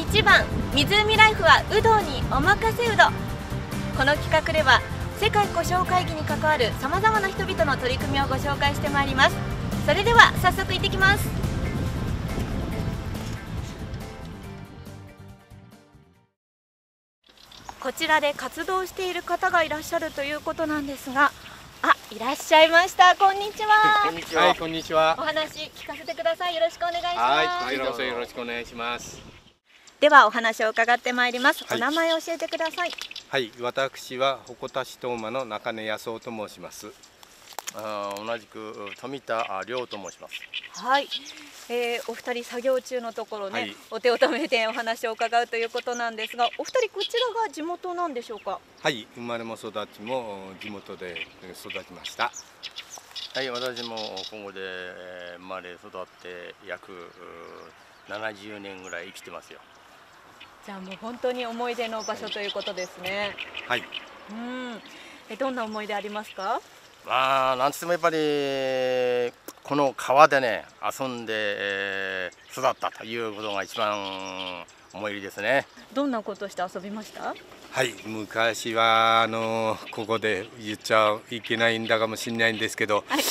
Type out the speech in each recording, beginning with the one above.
1番湖ライフは有働にお任せうどこの企画では世界故障会議に関わるさまざまな人々の取り組みをご紹介してまいりますそれでは早速行ってきますこちらで活動している方がいらっしゃるということなんですがあ、いらっしゃいました。こんにちは。こんにちは。はい、こんにちは。お話聞かせてください。よろしくお願いします。はい、こちらよろしくお願いします。ではお話を伺ってまいります。はい、お名前を教えてください。はい、私は鉾田市東馬の中根康夫と申します。あ同じく富田亮と申します。はい、えー、お二人作業中のところね、はい、お手を止めてお話を伺うということなんですが、お二人こちらが地元なんでしょうか？はい、生まれも育ちも地元で育ちました。はい、私も今後で生まれ育って約70年ぐらい生きてますよ。じゃあもう本当に思い出の場所ということですね。はい。うん。えどんな思い出ありますか？まあなんつってもやっぱりこの川でね遊んで、えー、育ったということが一番思い入りですねどんなことして遊びました？はい昔はあのここで言っちゃいけないんだかもしれないんですけど、はい、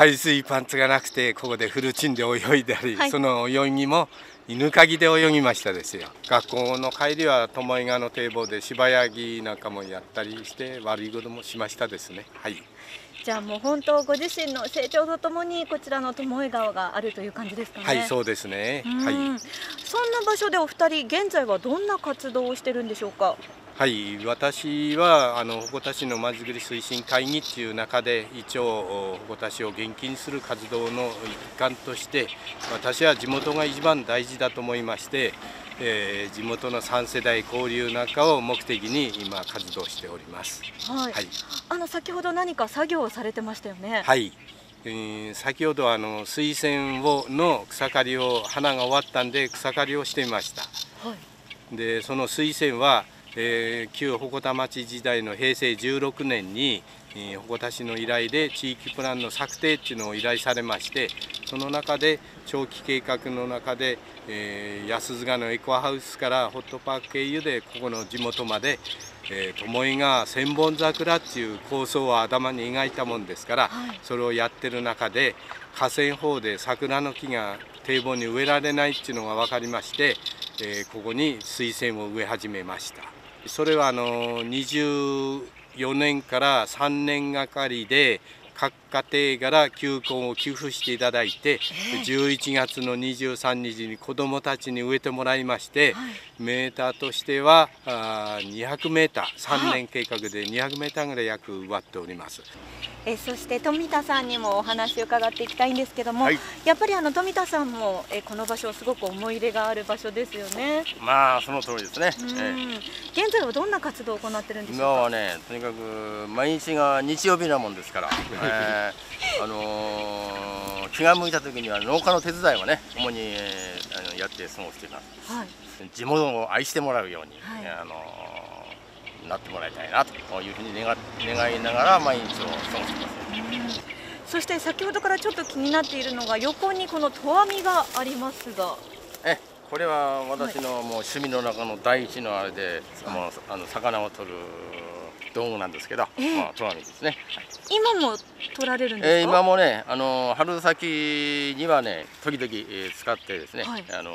海水パンツがなくてここでフルチンで泳いだり、はい、その泳ぎも犬かぎで泳ぎましたですよ学校の帰りは巴川の堤防で芝ヤギなんかもやったりして悪いこともしましたですねはいじゃあもう本当ご自身の成長とともにこちらの巴川があるという感じですかね。はいそうですね。はい。そんな場所でお二人現在はどんな活動をしてるんでしょうか？はい私はあの鉾田市のまちづくり推進会議っていう中で一応鉾田市を元気にする活動の一環として私は地元が一番大事だと思いましてえー、地元の3世代交流なんかを目的に今活動しております。はい。はい、あの先ほど何か作業をされてましたよね？はい。えー、先ほどあの水仙をの草刈りを花が終わったんで草刈りをしていました。はい。でその水仙は、えー、旧鉾田町時代の平成16年に鉾田市の依頼で地域プランの策定っていうのを依頼されましてその中で長期計画の中で、えー、安塚のエコアハウスからホットパーク経由でここの地元までえー、巴が千本桜っていう構想を頭に描いたもんですから、はい、それをやってる中で河川法で桜の木が堤防に植えられないっていうのが分かりまして、えー、ここに水仙を植え始めました。それはあの24年から3年がかりで各家庭から球根を寄付していただいて、11月の23日に子どもたちに植えてもらいまして、メーターとしてはあ200メーター3年計画で200メーターぐらい約奪っております。えそして富田さんにもお話を伺っていきたいんですけども、はい、やっぱりあの富田さんもえこの場所すごく思い入れがある場所ですよね。まあその通りですね。現在はどんな活動を行ってるんでしょうか？今はねとにかく毎日が日曜日なもんですから、えー、あのー、気が向いた時には農家の手伝いをね主に、えー、やって過ごしています。はい、地元を愛してもらうように、はい、あのーなってもらいたいなというふうに願願いながら毎日を過ごしてます。そして先ほどからちょっと気になっているのが横にこのとわみがありますが。えこれは私のもう趣味の中の第一のあれで、はい、もうあの魚を取る道具なんですけど、えー、ですね。今も取られるんですか、えー、今もね、あの春先にはね、時々、えー、使ってですね、はい、あの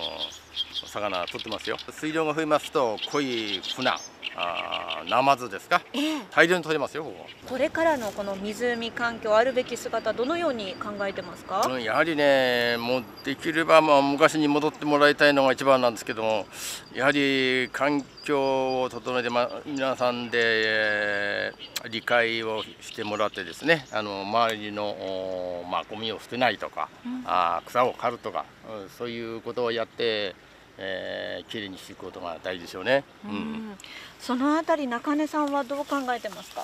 魚取ってますよ。水量が増えますと、濃い船、あナマズですか、えー、大量に取れますよこここれからのこの湖環境あるべき姿どのように考えてますか？やはりねもうできればまあ昔に戻ってもらいたいのが一番なんですけどもやはり環境を整えて、ま、皆さんで、えー、理解をしてもらってですねあの周りのまあゴミを捨てないとか、うん、あ草を刈るとか、うん、そういうことをやってえー、きれいにしていくことが大事でしょうね。うん、そのあたり中根さんはどう考えてますか？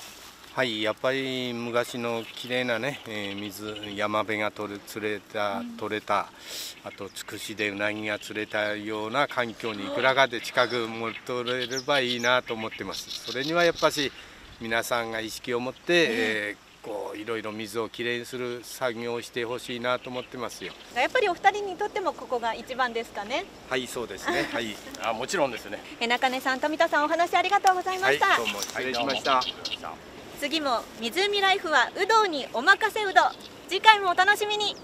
はいやっぱり昔の綺麗なね、えー、水山辺が取れ釣れた、うん、取れたあとつくしでうなぎが釣れたような環境にい。くらかで近く戻れればいいなと思ってます。それにはやっぱし皆さんが意識を持って、えーこういろいろ水をきれいにする作業をしてほしいなと思ってますよ。やっぱりお二人にとってもここが一番ですかね。はいそうですね。はい。あもちろんですね。え中根さん富田さんお話ありがとうございました、はいどうも失礼しました、次も湖ライフは有働にお任せうど。次回もお楽しみに